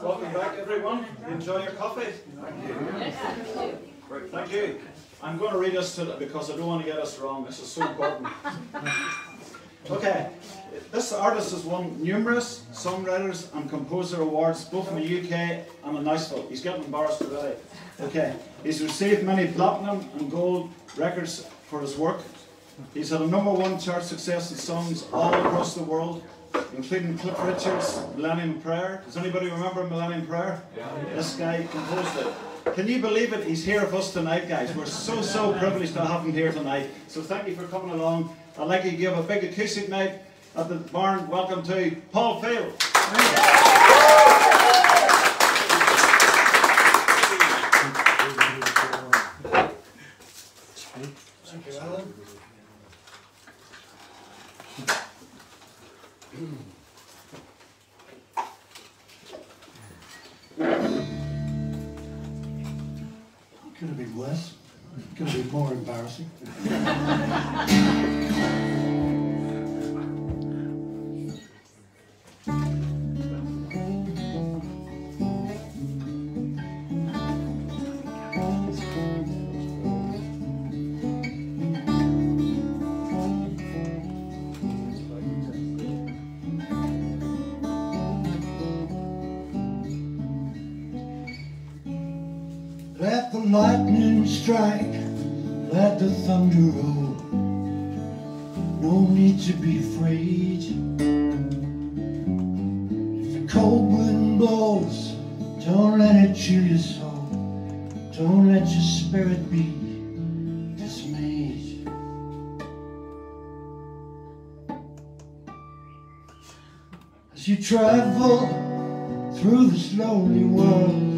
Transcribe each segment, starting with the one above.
Welcome back, everyone. Enjoy your coffee. Great, thank you. I'm going to read us to because I don't want to get us wrong. This is so important. Okay, this artist has won numerous songwriters and composer awards, both in the UK and in Nashville. He's getting embarrassed today. Okay, he's received many platinum and gold records for his work. He's had a number one chart success in songs all across the world, including Cliff Richard's Millennium Prayer. Does anybody remember Millennium Prayer? Yeah. This guy composed it. Can you believe it? He's here with us tonight, guys. We're so, so privileged to have him here tonight. So thank you for coming along. I'd like to give a big acoustic night at the barn. Welcome to Paul Field. Could have been worse. Could have been more embarrassing. strike, let the thunder roll. No need to be afraid. If the cold wind blows, don't let it chill your soul. Don't let your spirit be dismayed. As you travel through this lonely world.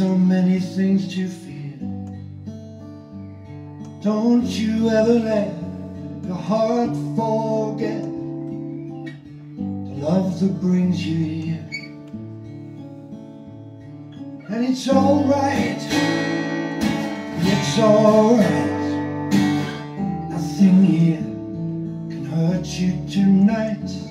So many things to fear. Don't you ever let your heart forget the love that brings you here. And it's alright, it's alright. Nothing here can hurt you tonight.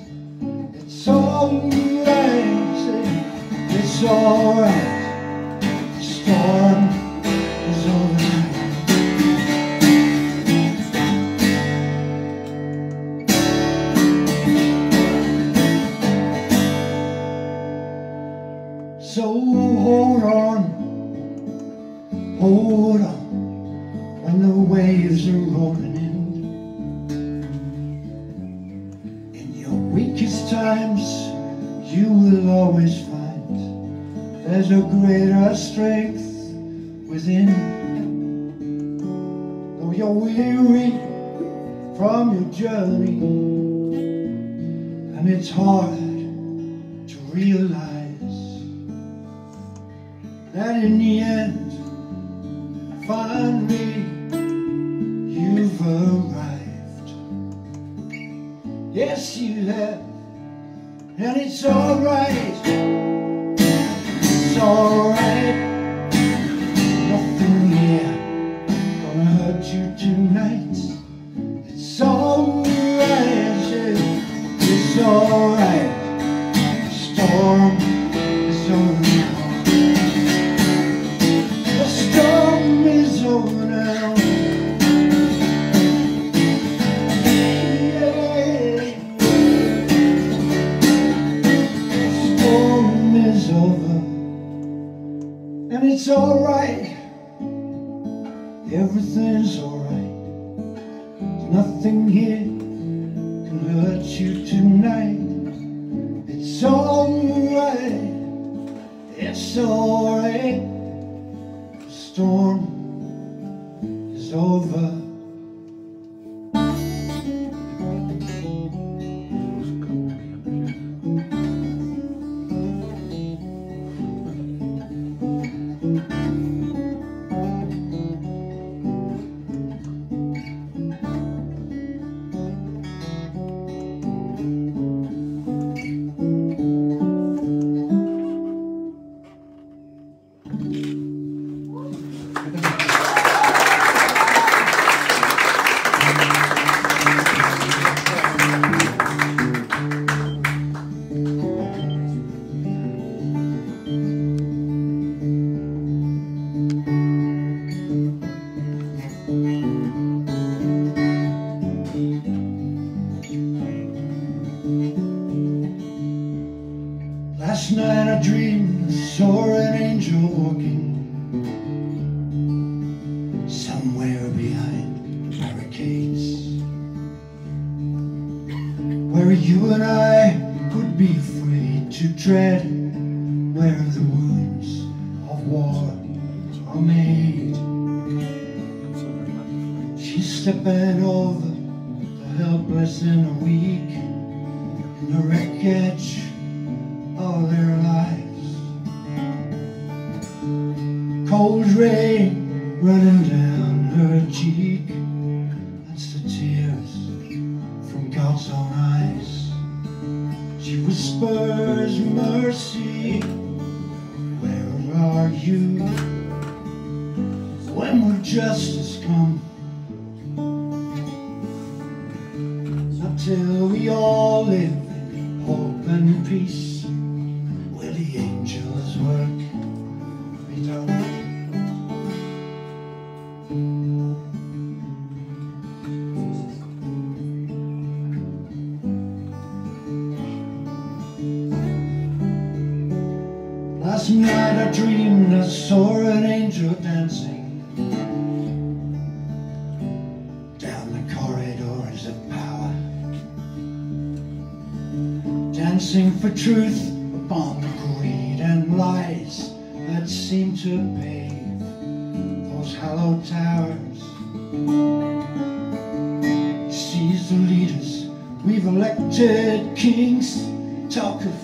talk of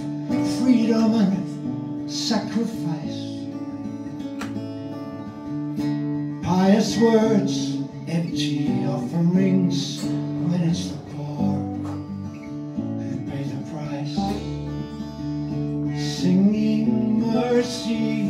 freedom and sacrifice. Pious words, empty offerings when it's the poor who pay the price. Singing mercy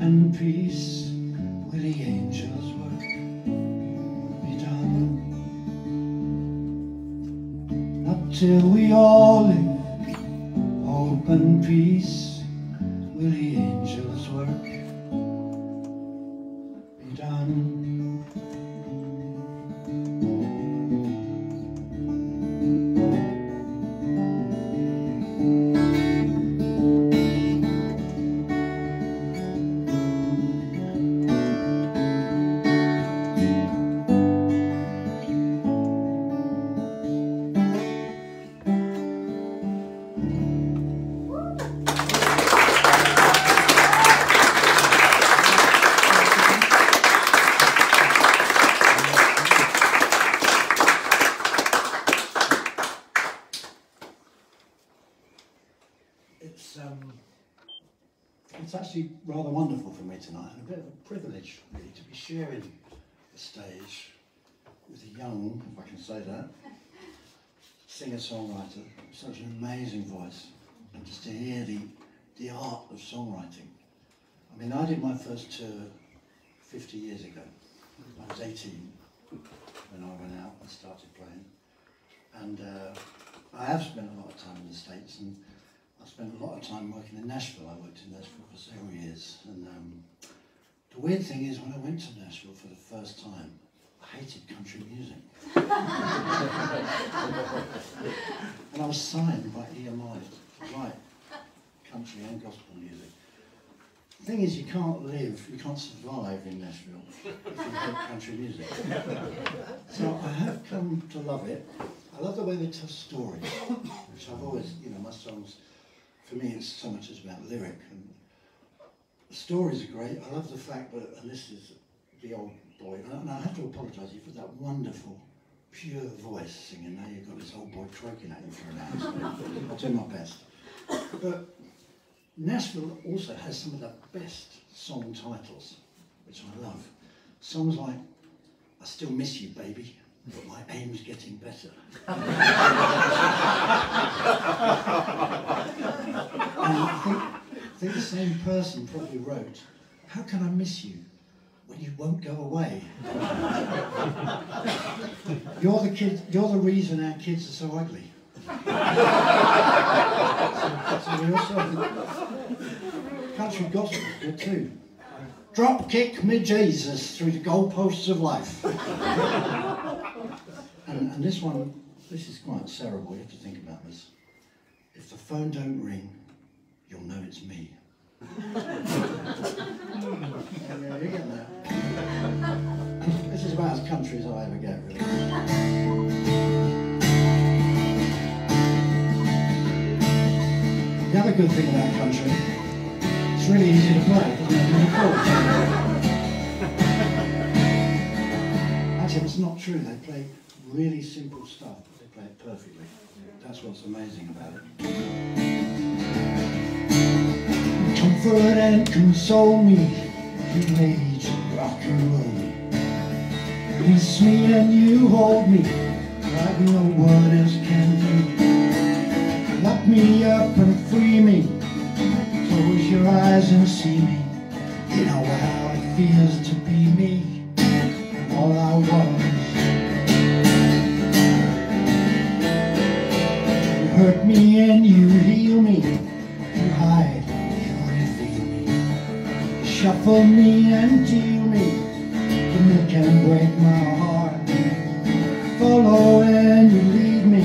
and peace will the angels work be done. Not till we all live, hope and peace will the angels work the stage with a young, if I can say that, singer-songwriter, such an amazing voice, and just to hear the, the art of songwriting. I mean, I did my first tour 50 years ago. I was 18 when I went out and started playing. And uh, I have spent a lot of time in the States, and I spent a lot of time working in Nashville. I worked in Nashville for several years, and um, the weird thing is when I went to Nashville for the first time, I hated country music. and I was signed by EMI to write country and gospel music. The thing is, you can't live, you can't survive in Nashville if you hate country music. So I have come to love it. I love the way they tell stories, which I've always, you know, my songs, for me, it's so much as about lyric. And the stories are great. I love the fact that, is the old boy, and I have to apologise you for that wonderful, pure voice singing. Now you've got this old boy croaking at you for an hour. I'll do my best. But Nashville also has some of the best song titles, which I love. Songs like I Still Miss You, Baby, but my aim's getting better. and I think, I think the same person probably wrote, How can I miss you when you won't go away? you're the kid, you're the reason our kids are so ugly. country gospel is good too. Drop kick me Jesus through the goalposts of life. and, and this one, this is quite cerebral, you have to think about this. If the phone don't ring, you'll know it's me. Yeah, you this is about as country as I ever get, really. The other good thing about country, it's really easy to play, doesn't it? Actually, it's not true. They play really simple stuff, but they play it perfectly. That's what's amazing about it. Comfort and console me, you age and rock and roll. Me. Release me and you hold me, like no one else can do. Lock me up and free me. Close your eyes and see me. You know how it feels to be me. All I was shuffle me and deal me And You can break my heart. Follow and you lead me.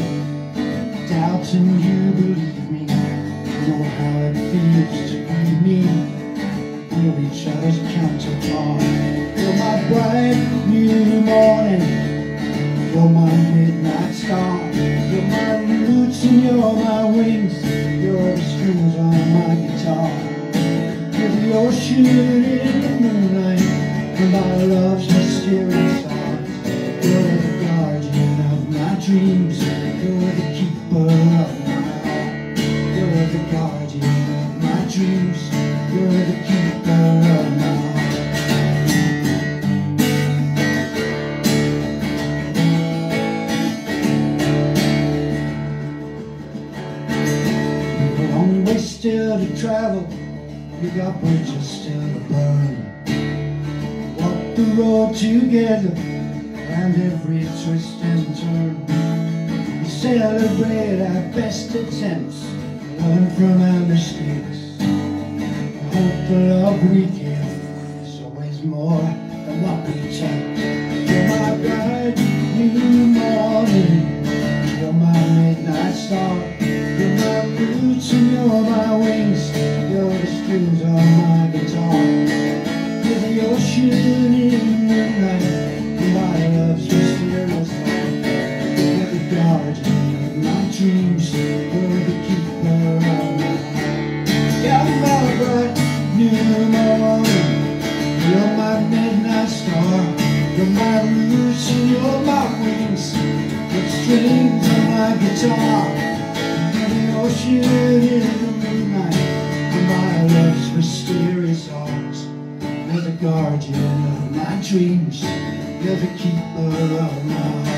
And you believe me. You know how it feels to be me. We're each other's counterpart. You're my bright new morning. You're my midnight star. You're my roots and you're my wings. You're the strings on my guitar The ocean in the moonlight And my love's mysterious arms You're the guardian of my dreams You're the keeper of my heart You're the guardian of my dreams, you're the keeper of my heart. long way still to travel, you got bridges still to burn. Walk the road together, and every twist and turn. We celebrate our best attempts, learn from our mistakes I hope the love we give is always more than what we take. You're my guide in morning, you're my midnight star, you're my roots and you're my wings, you're the strings on my guitar, you're the ocean in the night, my love's mysterious heart, you're the guardian of my dreams, you're the keeper of my heart. Yeah, my bright new morning You're my midnight star. You're my roots and you're my wings. The strings on my guitar. You're the ocean guardian of my dreams. You're the keeper of my heart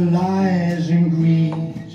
lies and greed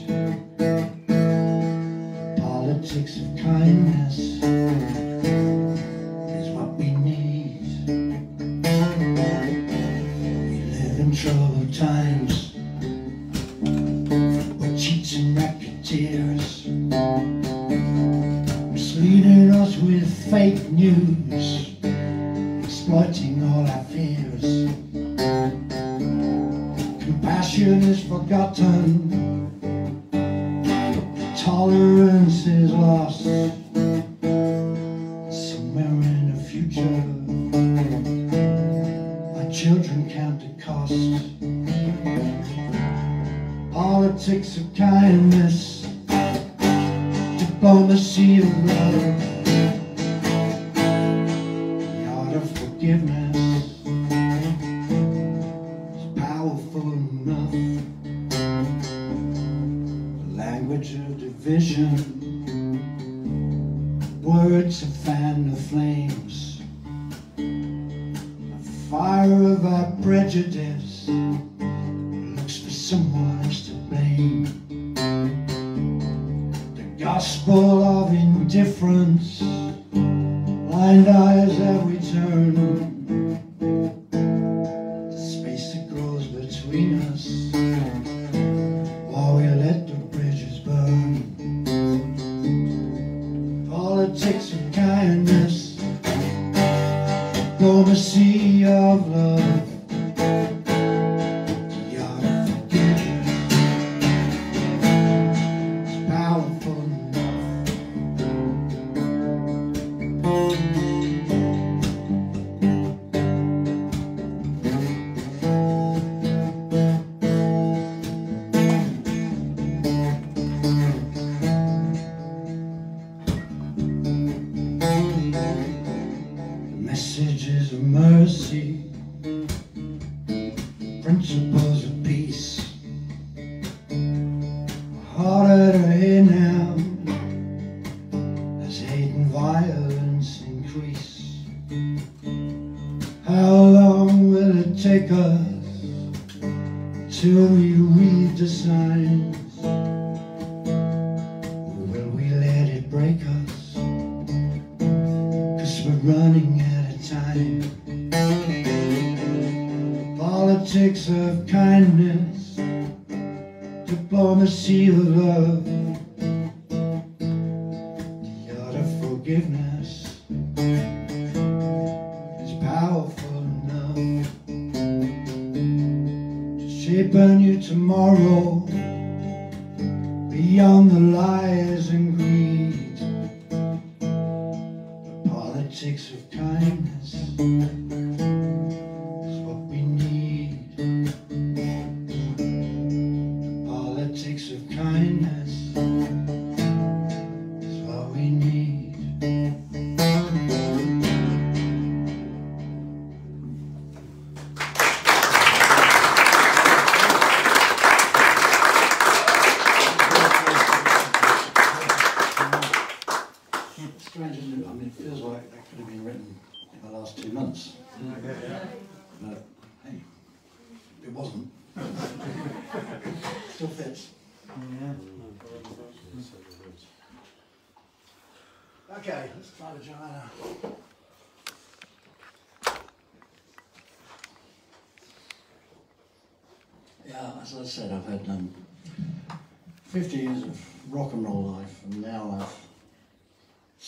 take us till we read the signs. Will we let it break us? Cause we're running out of time. Politics of kindness, diplomacy of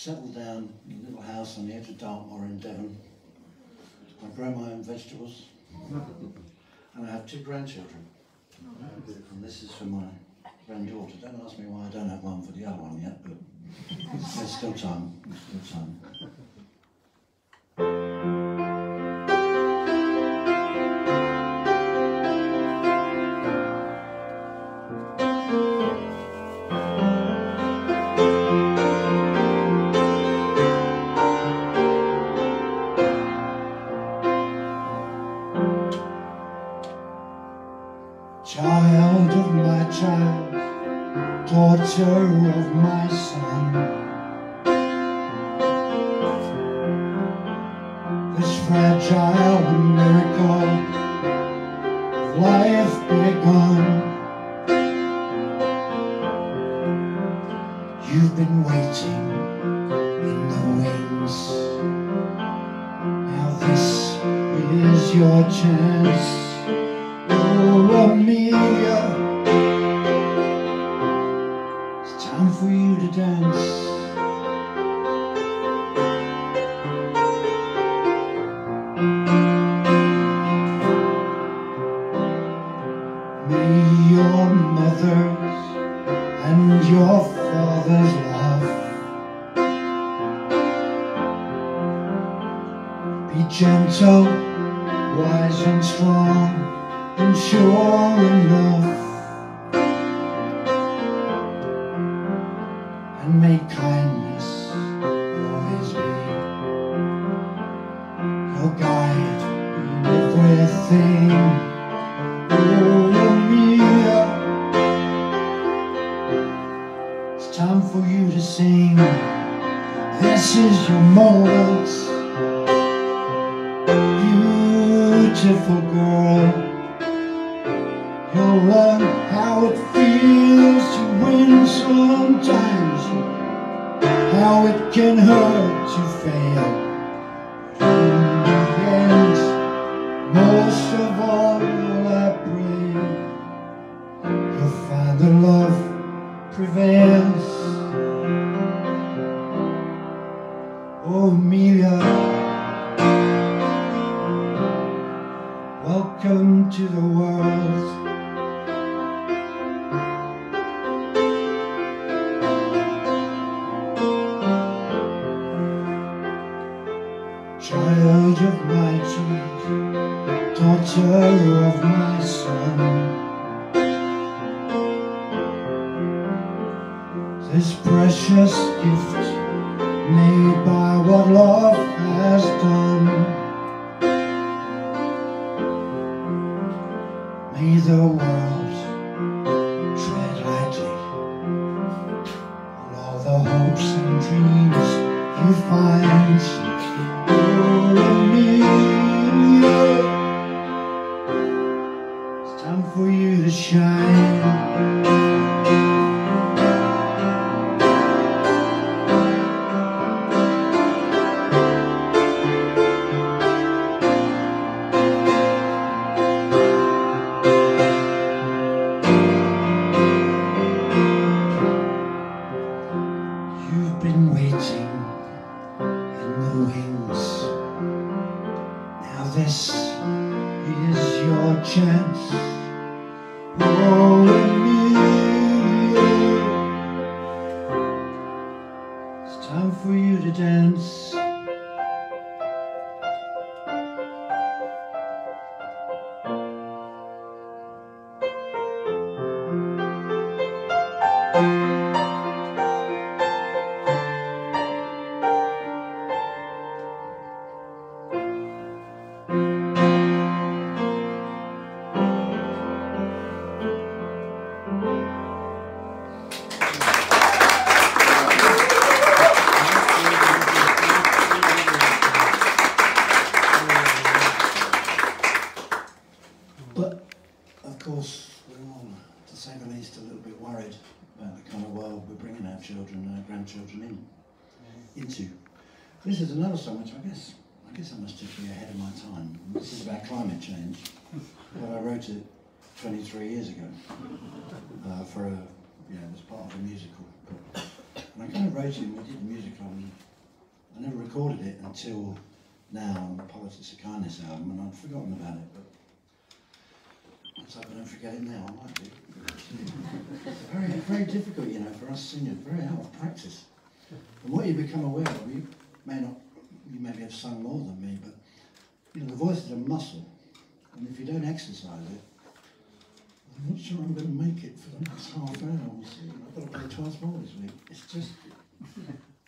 settled down in a little house on the edge of Dartmoor in Devon. I grow my own vegetables, and I have two grandchildren. And this is for my granddaughter. Don't ask me why I don't have one for the other one yet, but there's still time. There's still time. child, daughter of my son. This fragile miracle of life begun. You've been waiting in the wings. Now this is your chance. the one. practice. And what you become aware of, you may not, you maybe have sung more than me, but you know, the voice is a muscle. And if you don't exercise it, I'm not sure I'm going to make it for the next half hour. I've got to play twice more this week. It's just,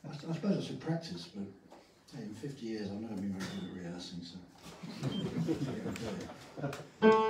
I, I suppose I should practice, but in 50 years I've never been very good at rehearsing, so.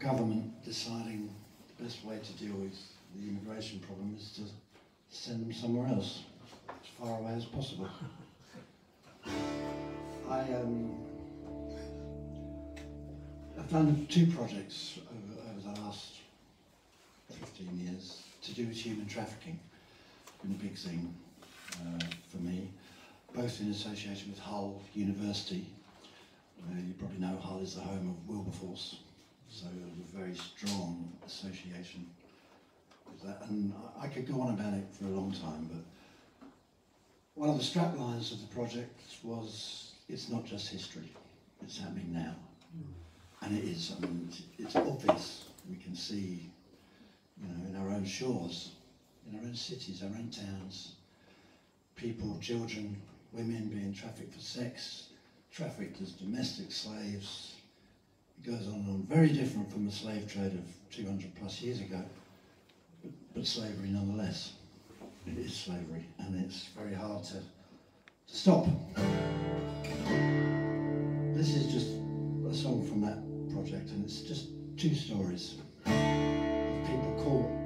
government deciding the best way to deal with the immigration problem is to send them somewhere else, as far away as possible. I um, have done two projects over, over, the last 15 years to do with human trafficking. Been a big thing uh, for me, both in association with Hull University. Uh, you probably know Hull is the home of Wilberforce, so a very strong association with that. And I could go on about it for a long time, but one of the strap lines of the project was it's not just history, it's happening now. Hmm. And it is, I mean, it's, it's obvious. We can see, you know, in our own shores, in our own cities, our own towns, people, children, women being trafficked for sex, trafficked as domestic slaves. It goes on and on. Very different from the slave trade of 200 plus years ago, but, but slavery nonetheless. It is slavery, and it's very hard to, to stop. This is just a song from that project, and it's just two stories of people caught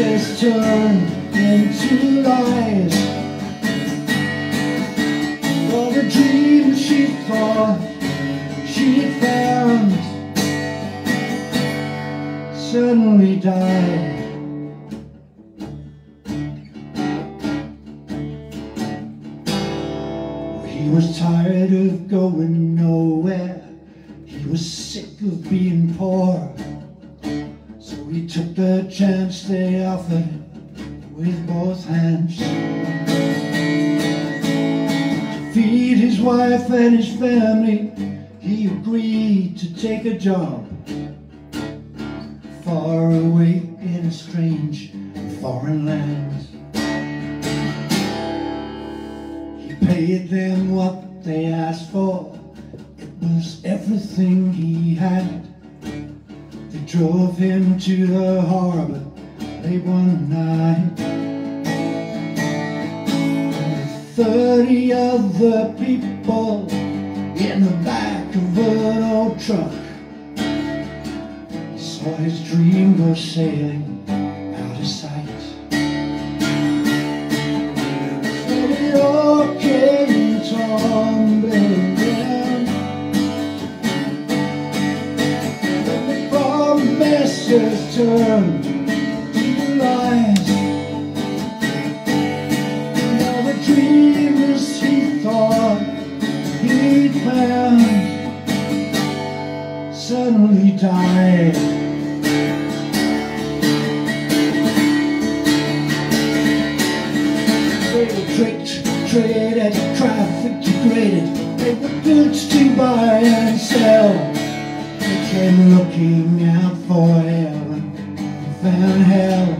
promises turned into lies. All the dreams she thought she had found suddenly died. He was tired of going nowhere. He was sick of being poor. Chance they offered with both hands. To feed his wife and his family, he agreed to take a job far away in a strange foreign land. He paid them what they asked for. It was everything he had. They drove him to the harbor late one night. And thirty other people in the back of an old truck. He saw his dream go sailing out of sight. It all came tumbling to lies. Now the dreamers he thought he'd found suddenly died. Tricked, traded, trafficked, degraded. They were goods to buy and sell. They came looking out for found hell.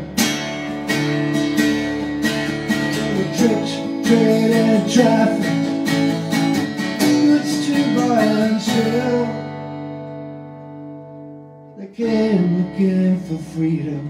They were tricked, traded, trafficked, goods to buy and sell. They came looking for freedom.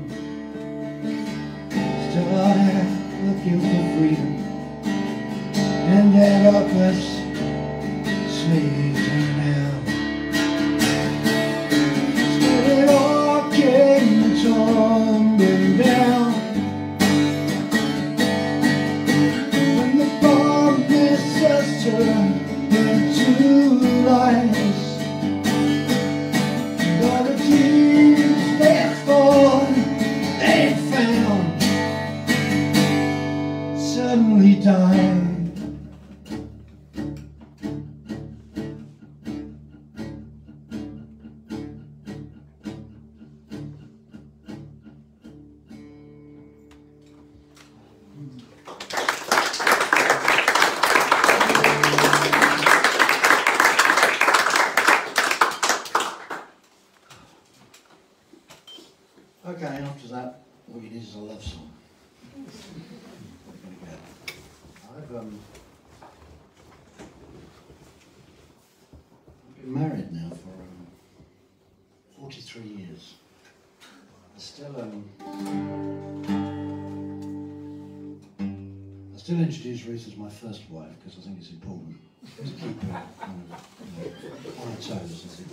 Ruth as my first wife because I think it's important to keep her kind of, you know, on her toes. as it.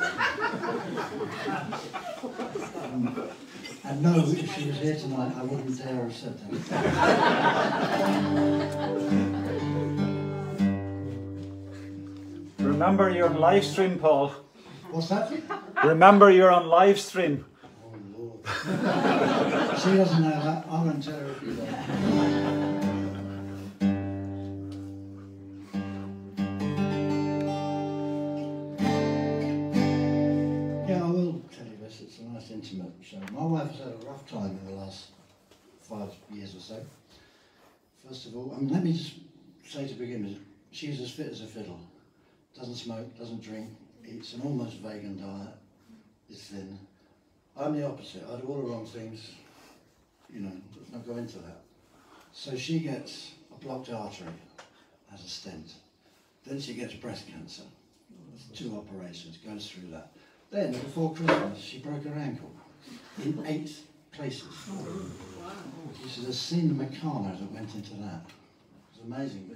Um, and no, if she was here tonight, I wouldn't dare have said that. Remember you're on live stream, Paul. What's that? Remember you're on live stream. Oh Lord. she doesn't know that. I won't tell intimate show. My wife has had a rough time in the last five years or so. First of all, um, let me just say to begin with, she's as fit as a fiddle. Doesn't smoke, doesn't drink, eats an almost vegan diet, is thin. I'm the opposite. I do all the wrong things. You know, let's not go into that. So she gets a blocked artery as a stent. Then she gets breast cancer. Two operations, goes through that. Then, before Christmas, she broke her ankle in eight places. She said, there's seen the Meccano that went into that. It was amazing.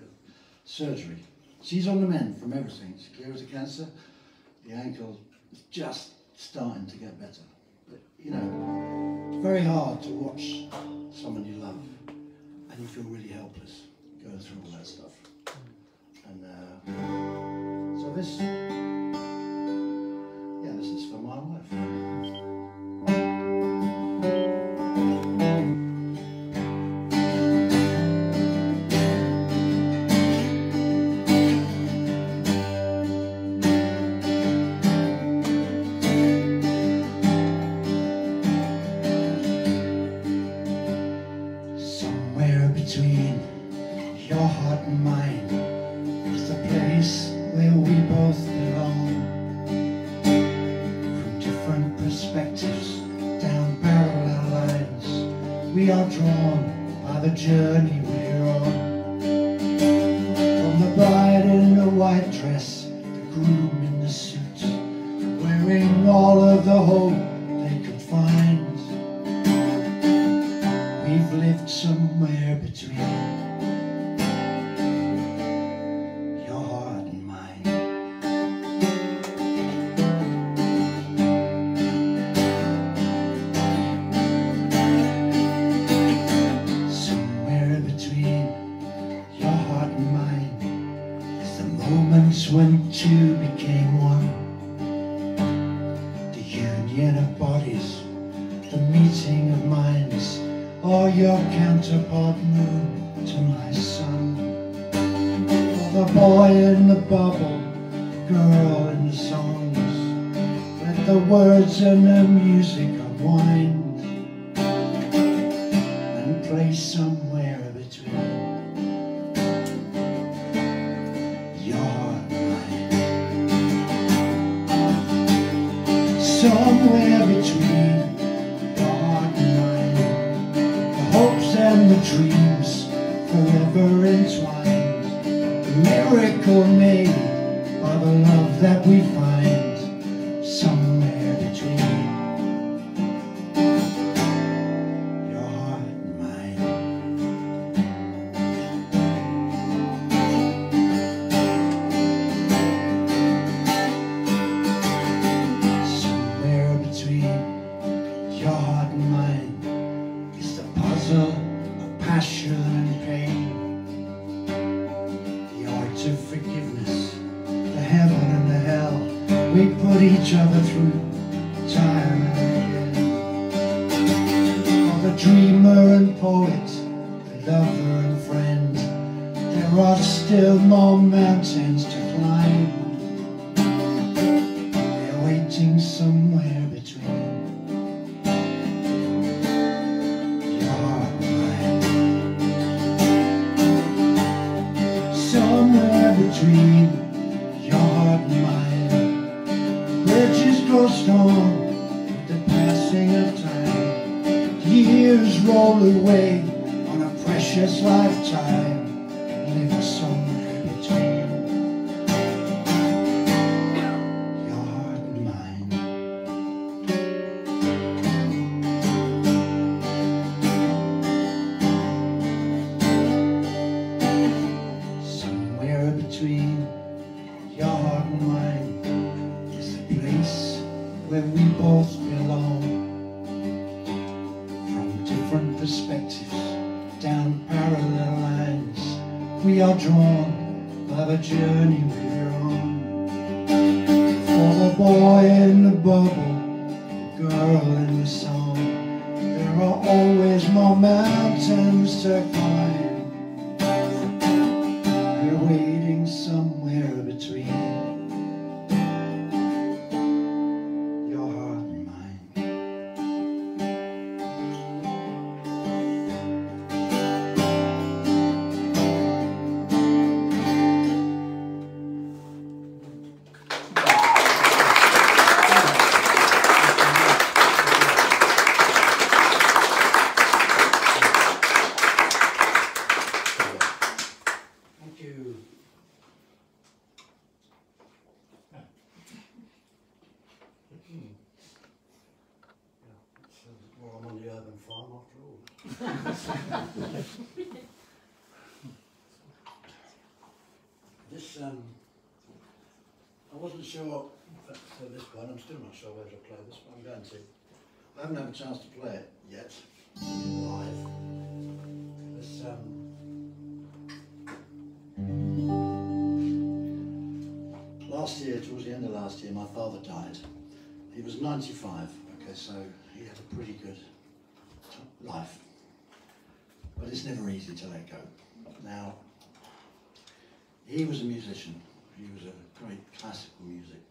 Surgery. She's on the mend from everything. She's clear as a cancer. The ankle is just starting to get better. But, you know, it's very hard to watch someone you love and you feel really helpless going through all that stuff. And uh, so this, sure for, this one, I'm still not sure whether to play this, but I'm going to. I haven't had a chance to play it yet, live. This, um, Last year, towards the end of last year, my father died. He was 95, okay, so he had a pretty good life. But it's never easy to let go. Now, he was a musician. He was a great classical music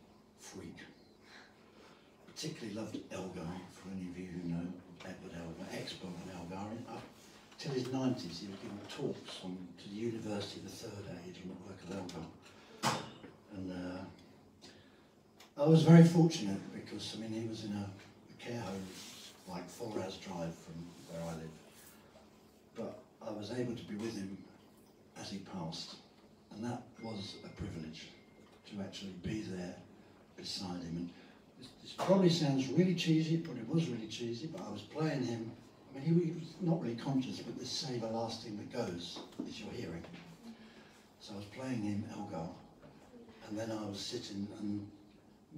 freak. Particularly loved Elgar, for any of you who know Edward Elgar, on Elgar. Up till his 90s, he was giving talks on, to the University of the Third Age on the work of Elgar. And uh, I was very fortunate because, I mean, he was in a, a care home like four hours drive from where I live. But I was able to be with him as he passed. And that was a privilege to actually be there beside him. And this, this probably sounds really cheesy, but it was really cheesy, but I was playing him. I mean, he, was not really conscious, but this save a last thing that goes is your hearing. So I was playing him Elgar and then I was sitting and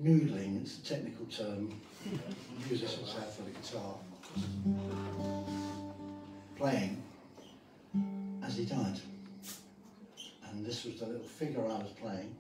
noodling, it's a technical term, musicians have for the guitar, playing as he died. And this was the little figure I was playing.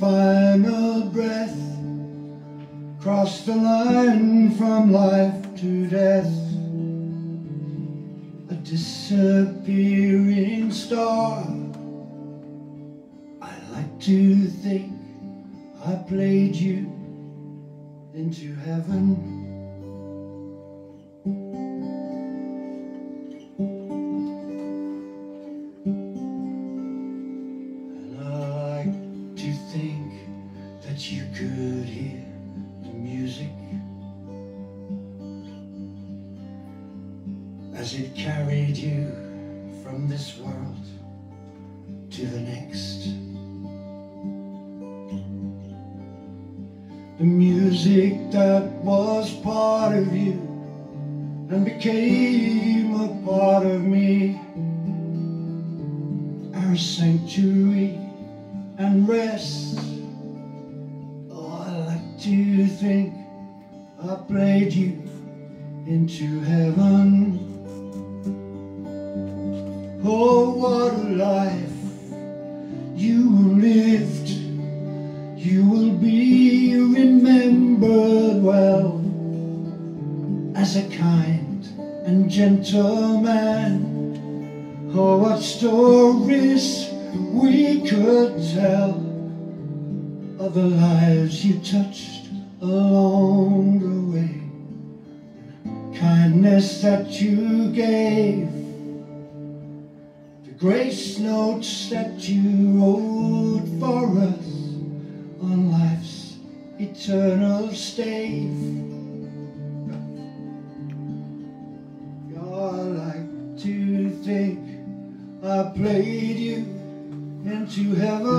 Final breath, cross the line from life to death, a disappearing star. I like to think I played you into heaven. Into heaven.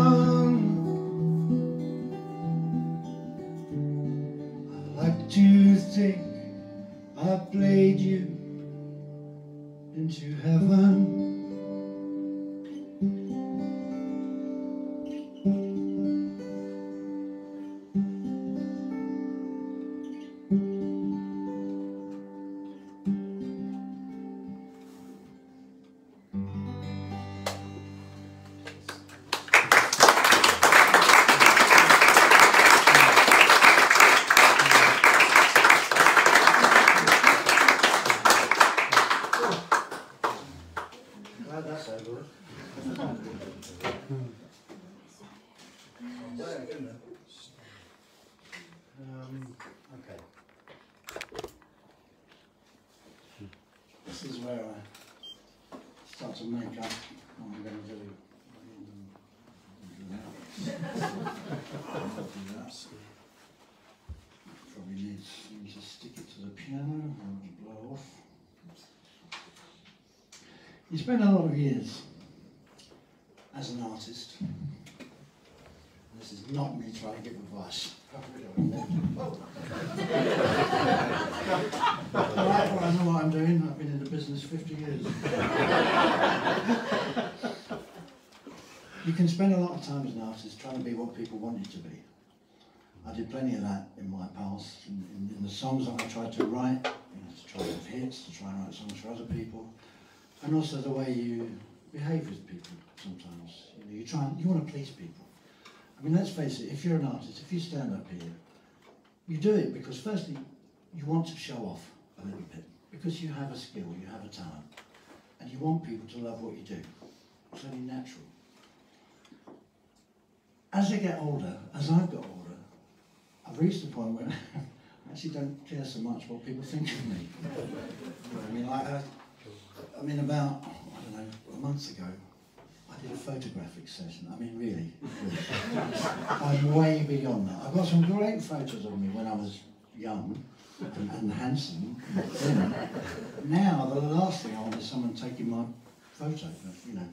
You spend a lot of years as an artist. This is not me trying to give advice. Well, I know what I'm doing. I've been in the business 50 years. you can spend a lot of time as an artist trying to be what people want you to be. I did plenty of that in my past, in, in, in the songs that I tried to write, you know, to try to have hits, to try and write songs for other people and also the way you behave with people sometimes. You know, you try and, you want to please people. I mean, let's face it, if you're an artist, if you stand up here, you do it because firstly, you want to show off a little bit, because you have a skill, you have a talent, and you want people to love what you do. It's only natural. As I get older, as I've got older, I've reached the point where I actually don't care so much what people think of me. I mean, like, I mean, about, I don't know, a month ago, I did a photographic session. I mean, really. I'm way beyond that. I've got some great photos of me when I was young and, and handsome. and. Now, the last thing I want is someone taking my photo, you know.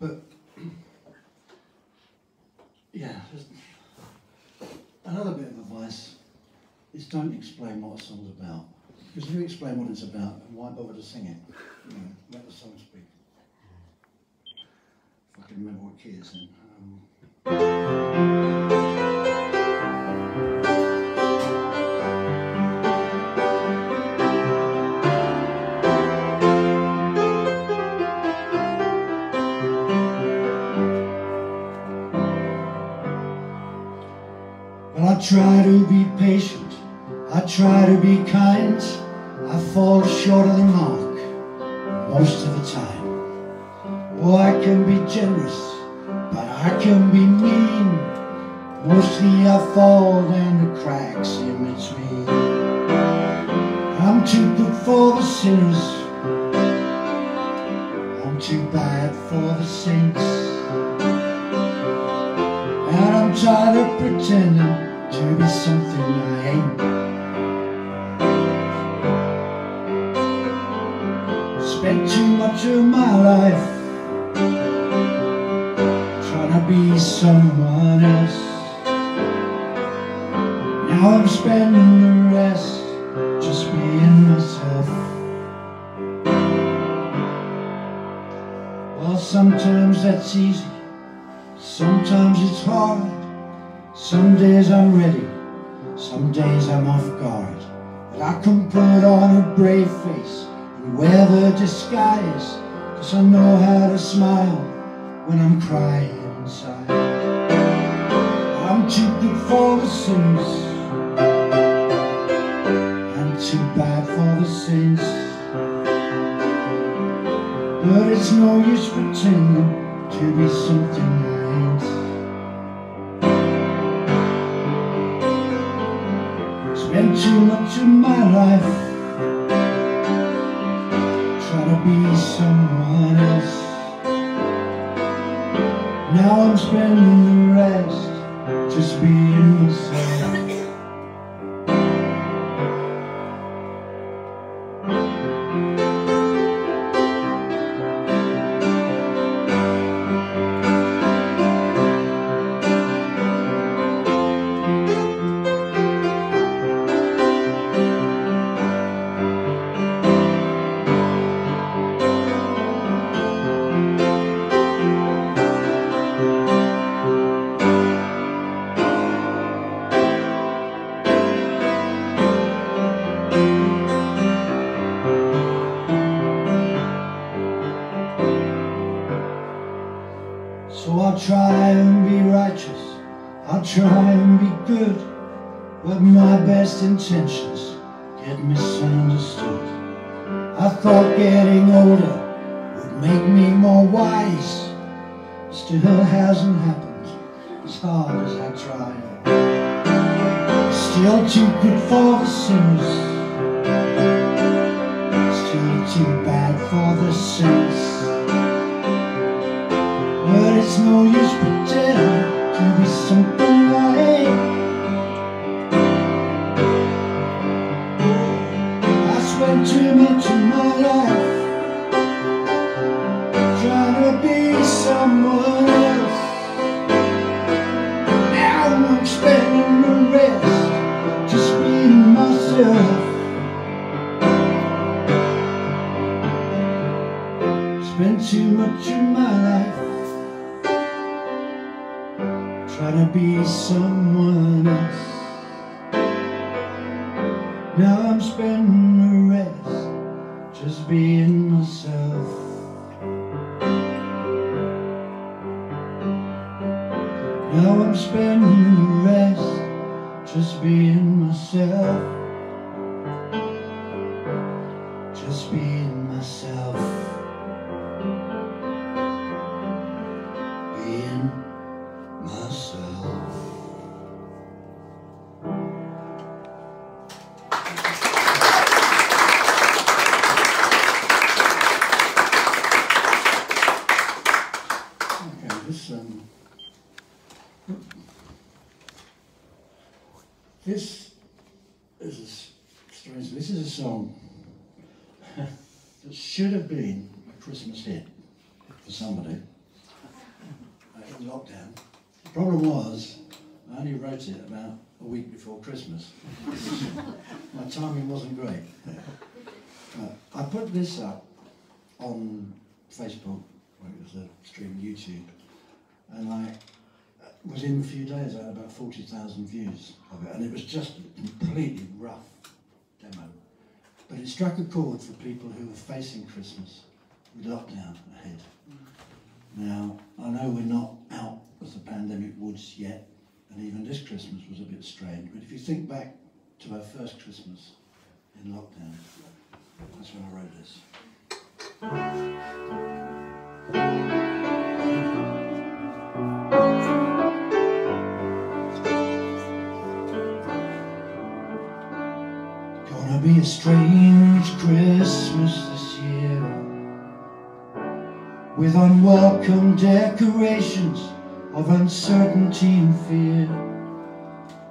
But, yeah, another bit of advice is don't explain what a song's about. Because you explain what it's about, why bother to sing it? You know, let the song speak. If I can remember what key it's in. Um, I try to be patient, I try to be kind, fall short of the mark most of the time. Oh, I can be generous, but I can be mean. Mostly I fall down the cracks in between. Intentions get misunderstood. I thought getting older would make me more wise, still hasn't happened as hard as I tried. Still too good for the sinners, still too bad for the saints. But it's no use Christmas. My timing wasn't great. Uh, I put this up on Facebook, where it was a stream YouTube, and I uh, within a few days I had about 40,000 views of it, and it was just a completely rough demo. But it struck a chord for people who were facing Christmas with lockdown ahead. Now, I know we're not out of the pandemic woods yet, and even this Christmas was a bit strange, but if you think back to our first Christmas in lockdown, that's when I wrote this. Gonna be a strange Christmas this year With unwelcome decorations of uncertainty and fear.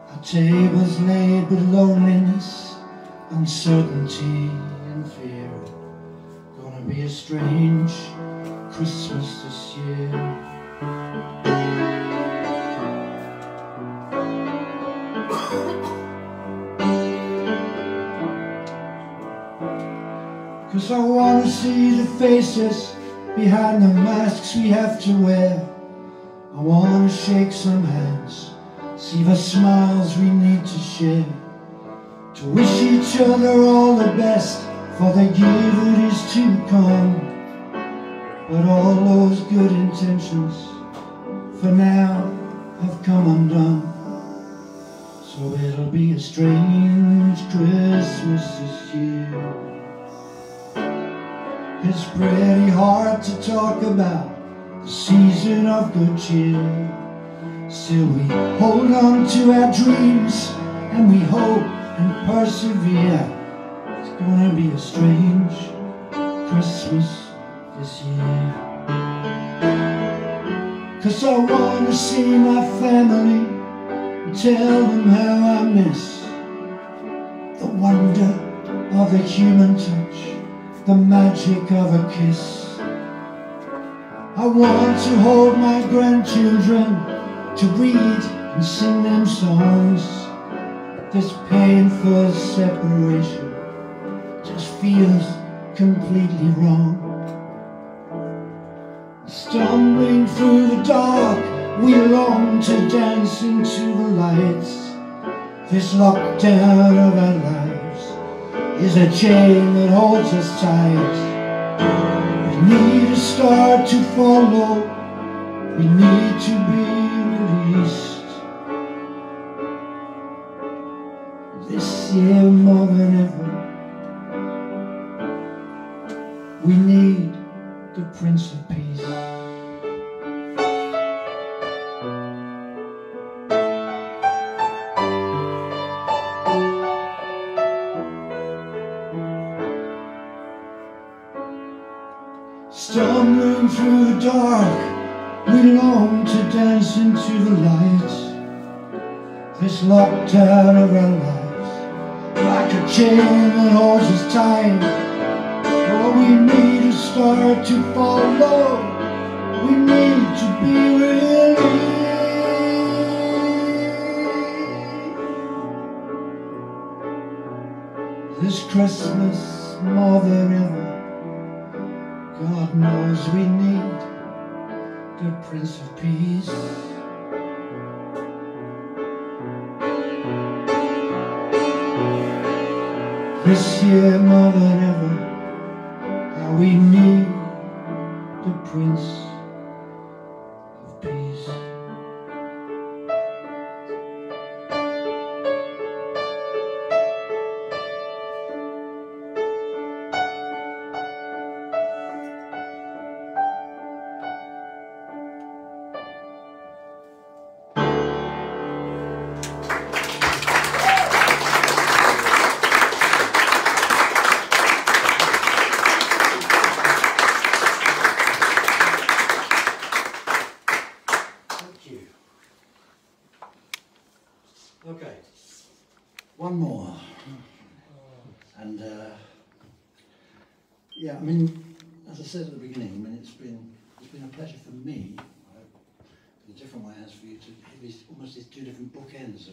Our tables laid with loneliness, uncertainty and fear. Gonna be a strange Christmas this year. Cause I wanna see the faces behind the masks we have to wear I wanna shake some hands, see the smiles we need to share. To wish each other all the best for the year that is to come. But all those good intentions for now have come undone. So it'll be a strange Christmas this year. It's pretty hard to talk about season of good cheer. Still we hold on to our dreams and we hope and persevere. It's gonna be a strange Christmas this year. Cause I wanna see my family and tell them how I miss the wonder of the human touch the magic of a kiss. I want to hold my grandchildren to read and sing them songs. This painful separation just feels completely wrong. Stumbling through the dark, we long to dance into the lights. This lockdown of our lives is a chain that holds us tight. We need a star to follow. We need to be released. This year more than ever, we need the Prince This lockdown of our lives Like a chain that holds us tight. Oh, we need a star to follow. We need to be released This Christmas more than ever God knows we need the Prince of Peace. This year more than ever, how we need the Prince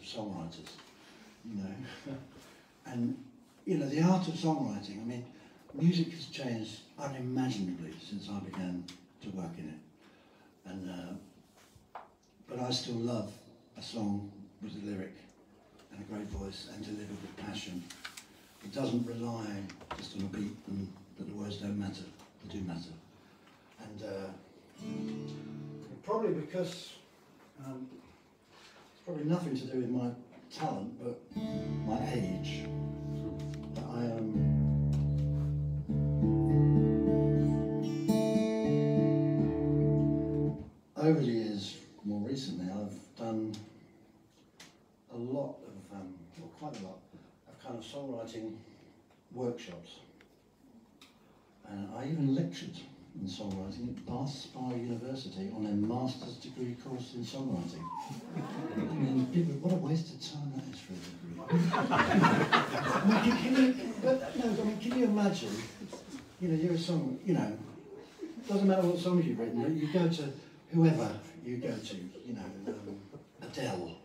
songwriters, you know. and, you know, the art of songwriting, I mean, music has changed unimaginably since I began to work in it. And, uh, but I still love a song with a lyric and a great voice and delivered with passion. It doesn't rely just on a beat and that the words don't matter, they do matter. And uh, probably because um, probably nothing to do with my talent, but my age. I am. Um, over the years, more recently, I've done a lot of, um, well, quite a lot, of kind of songwriting workshops. And I even lectured in songwriting at Bath Spa University on a master's degree course in songwriting. I mean, people, what a waste of time that is for a degree. I mean, can, can you, but no, I mean, can you imagine, you know, you're a song, you know, doesn't matter what songs you've written, you go to whoever you go to, you know, um, Adele,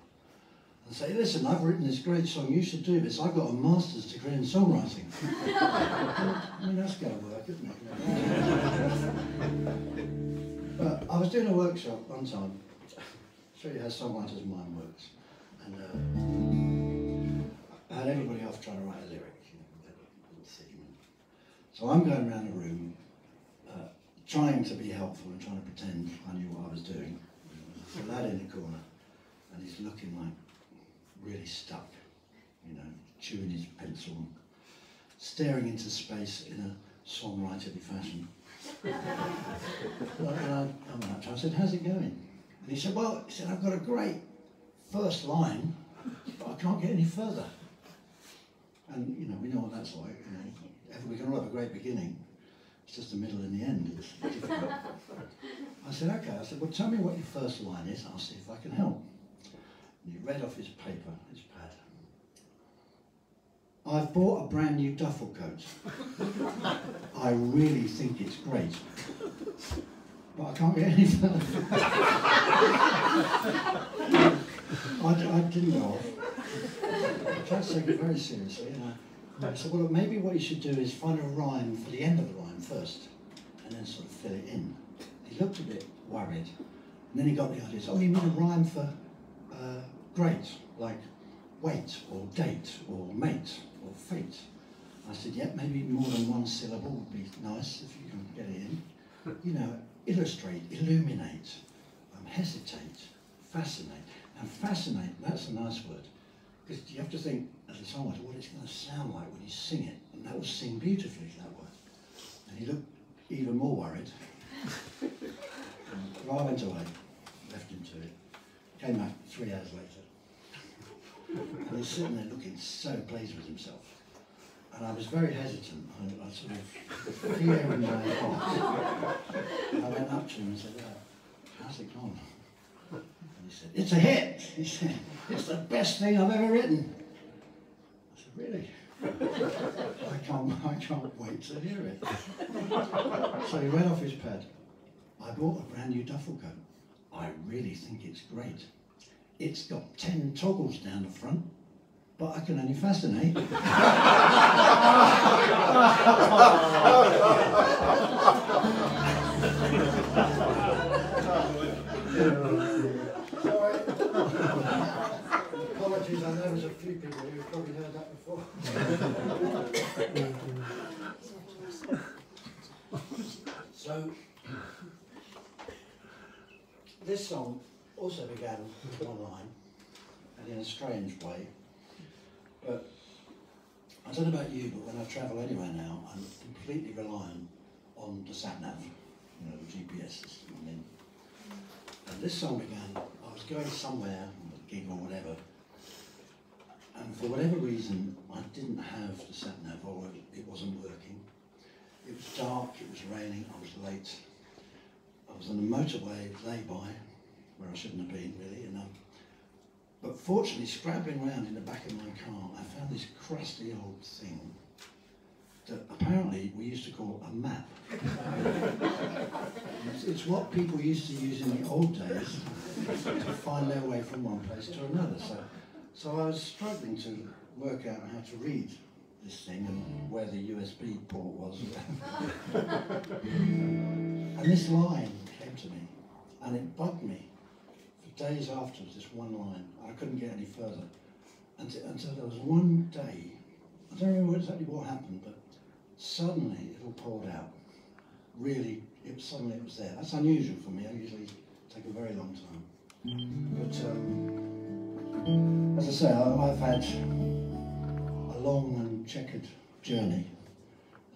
and say, listen, I've written this great song, you should do this. I've got a master's degree in songwriting. I mean, that's going to work, isn't it? but I was doing a workshop one time, show you how songwriters' mind works. And uh, I had everybody off trying to write a lyric. So I'm going around the room, uh, trying to be helpful and trying to pretend I knew what I was doing. A lad in the corner, and he's looking like really stuck, you know, chewing his pencil, staring into space in a songwriterly fashion. and I, I went up to him, I said, how's it going? And he said, well, he said, I've got a great first line, but I can't get any further. And, you know, we know what that's like. You know, we can all have a great beginning. It's just the middle and the end. It's difficult. I said, okay. I said, well, tell me what your first line is. I'll see if I can help. And he read off his paper, his. I've bought a brand new duffel coat. I really think it's great. But I can't get any further. I, I didn't off. I tried to take it very seriously. And I, I said, well, maybe what you should do is find a rhyme for the end of the rhyme first, and then sort of fill it in. He looked a bit worried, and then he got the idea. Oh, you mean a rhyme for uh, great, like wait, or date, or mate, or fate? I said, yeah, maybe more than one syllable would be nice if you can get it in. You know, illustrate, illuminate, um, hesitate, fascinate. And fascinate, that's a nice word. Because you have to think, as a songwriter, what it's going to sound like when you sing it. And that will sing beautifully, that word. And he looked even more worried. I went away, left him to it. Came back three hours later. And he's sitting there looking so pleased with himself. And I was very hesitant. I, I sort of fear in my heart. I went up to him and said, oh, how's it gone? And he said, it's a hit. He said, it's the best thing I've ever written. I said, really? I can't, I can't wait to hear it. so he read off his pad. I bought a brand new duffel coat. I really think it's great. It's got 10 toggles down the front but I can only fascinate. Sorry. Apologies, I know there's a few people who've probably heard that before. so, this song also began with one line, and in a strange way, but I don't know about you, but when I travel anywhere now, I'm completely reliant on the sat nav, you know, the GPS system. I mean, and this song began, I was going somewhere, a gig or whatever, and for whatever reason, I didn't have the sat nav, or it wasn't working. It was dark, it was raining, I was late. I was on the motorway, lay by, where I shouldn't have been really, and um, but fortunately, scrabbling around in the back of my car, I found this crusty old thing that apparently we used to call a map. it's, it's, what people used to use in the old days to find their way from one place to another. So, so I was struggling to work out how to read this thing and where the USB port was. and this line came to me, and it bugged me days afterwards, this one line. I couldn't get any further. Until, until there was one day, I don't remember exactly what happened, but suddenly it all poured out. Really, it suddenly it was there. That's unusual for me. I usually take a very long time. But um, as I say, I, I've had a long and checkered journey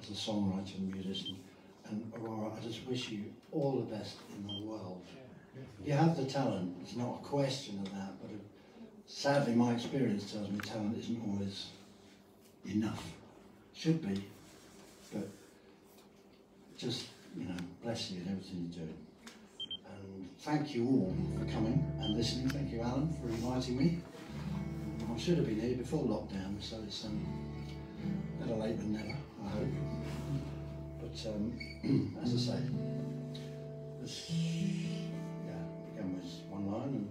as a songwriter and musician. And Aurora, I just wish you all the best in the world. You have the talent, it's not a question of that, but it, sadly my experience tells me talent isn't always enough. Should be, but just, you know, bless you in everything you do. And thank you all for coming and listening. Thank you, Alan, for inviting me. I should have been here before lockdown, so it's um, better late than never, I hope. But um, as I say, this began with one line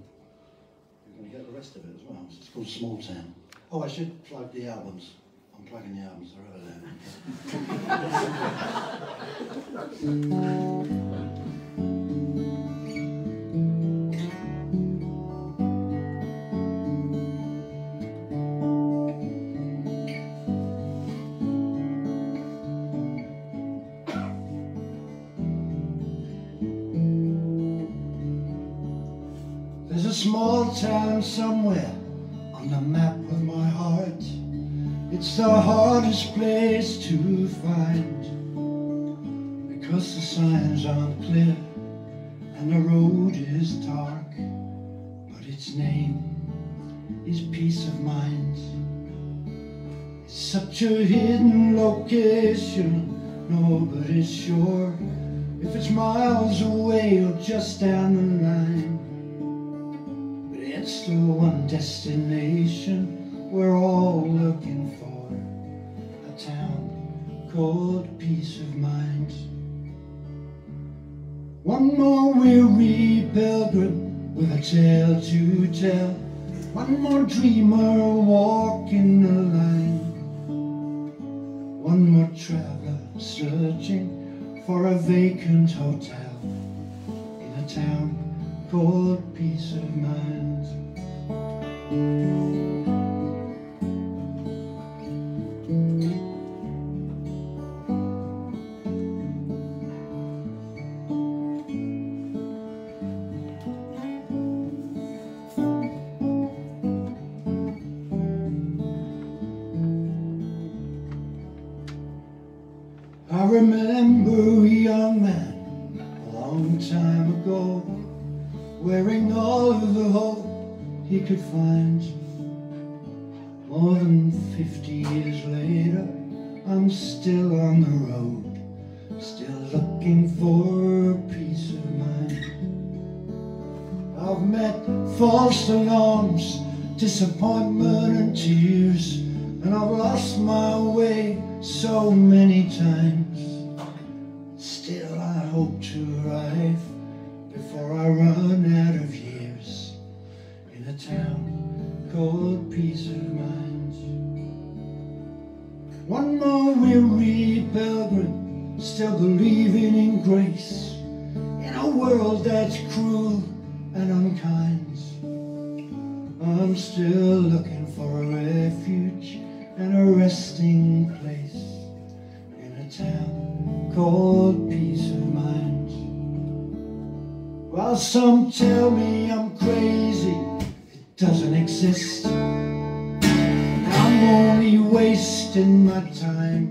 and going to get the rest of it as well. It's called Small Town. Oh, I should plug the albums. I'm plugging the albums. They're over there. somewhere on the map of my heart. It's the hardest place to find because the signs aren't clear and the road is dark. But its name is peace of mind. It's such a hidden location, nobody's sure if it's miles away or just down the line. It's the one destination we're all looking for. A town called peace of mind. One more weary pilgrim with a tale to tell. One more dreamer walking the line. One more traveler searching for a vacant hotel. In a town called peace of mind. I doesn't exist. I'm only wasting my time.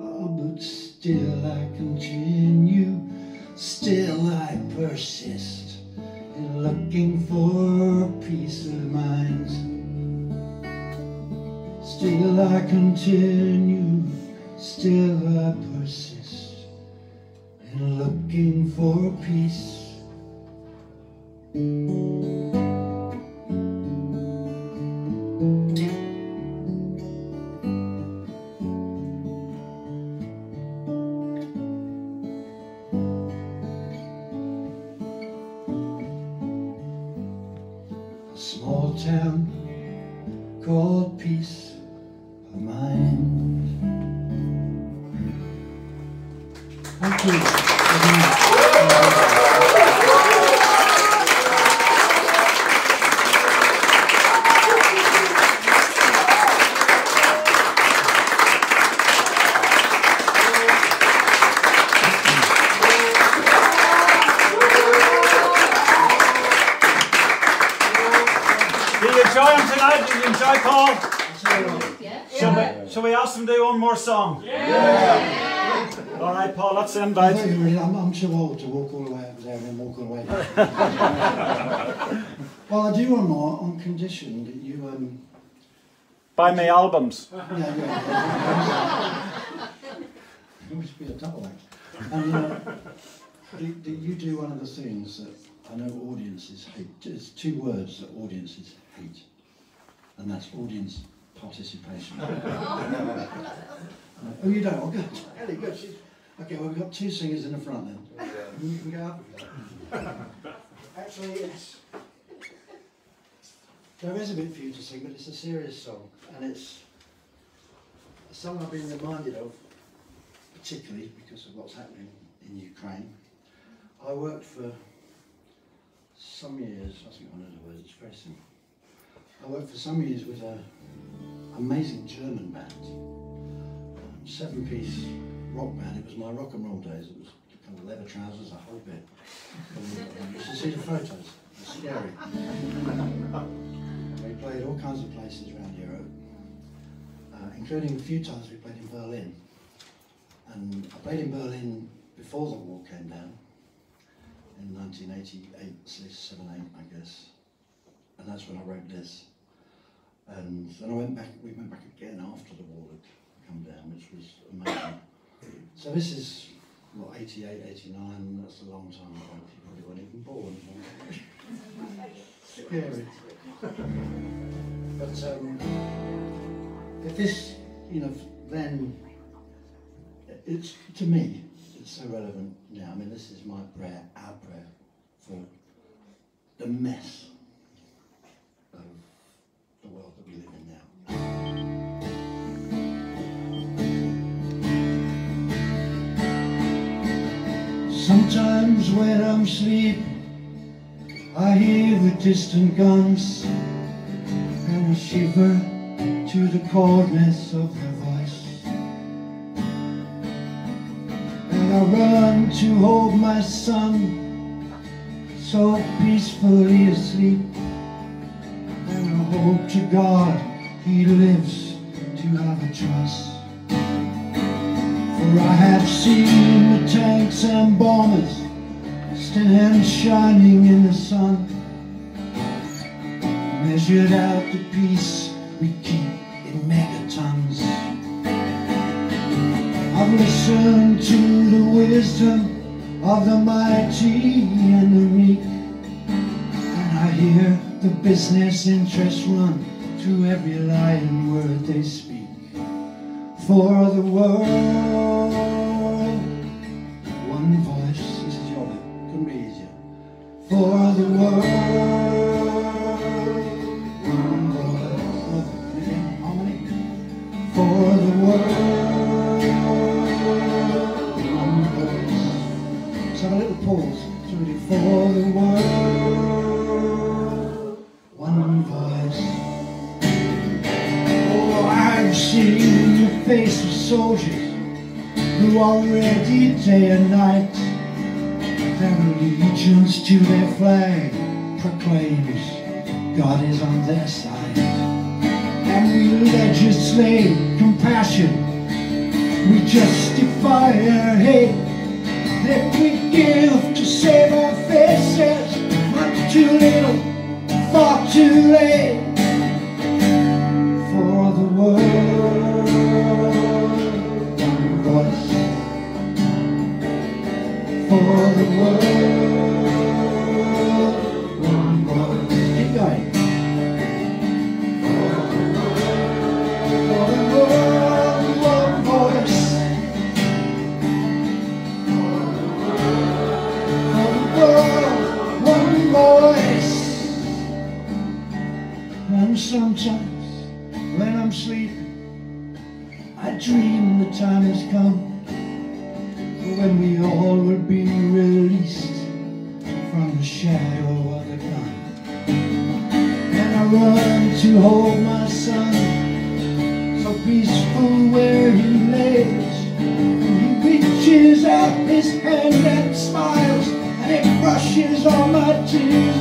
Oh, but still I continue, still I persist in looking for peace of mind. Still I continue, song? Yeah! All right, Paul, let's end I'm, really, I'm, I'm too old to walk all the way over there and then walk all the way back. well, I do one more on condition that you, um, Buy me albums. yeah, yeah. it must be a double act. And uh, that that you do one of the things that I know audiences hate. There's two words that audiences hate, and that's audience participation. Oh, you don't? Oh, good. Ellie, good. She's- Okay, well, we've got two singers in the front then. You can go up. Actually, it's There is a bit for you to sing, but it's a serious song, and it's a song I've been reminded of, particularly because of what's happening in Ukraine. I worked for some years, I think one of the words, it's very simple. I worked for some years with an amazing German band, um, seven piece rock band. It was my rock and roll days. It was kind of leather trousers, a whole bit. You should see the photos, it's scary. We played all kinds of places around Europe, uh, including a few times we played in Berlin. And I played in Berlin before the wall came down, in 1988, 7, 8, I guess. And that's when I wrote this. And then I went back, we went back again after the wall had come down, which was amazing. So this is, what, 88, 89, that's a long time ago, you probably weren't even born. Scary. But um, if this, you know, then it's to me, it's so relevant now. I mean, this is my prayer, our prayer for the mess the world that we live in now. Sometimes when I'm sleeping, I hear the distant guns and I shiver to the coldness of their voice. And I run to hold my son, so peacefully asleep. Hope to God he lives to have a trust. For I have seen the tanks and bombers stand shining in the sun. Measured out the peace we keep in megatons. I've listened to the wisdom of the mighty and the meek. And I hear the business interests run through every lying word they speak For the world. One voice, this is your bit, couldn't be easier For the world. One voice, harmony For the world One voice. Let's have a little pause So we for the world face of soldiers who already day and night their allegiance to their flag proclaims God is on their side. And we legislate compassion, we justify our hate that we give to save our faces, much too little, far too late for the world. And sometimes when I'm sleeping, I dream the time has come all my tears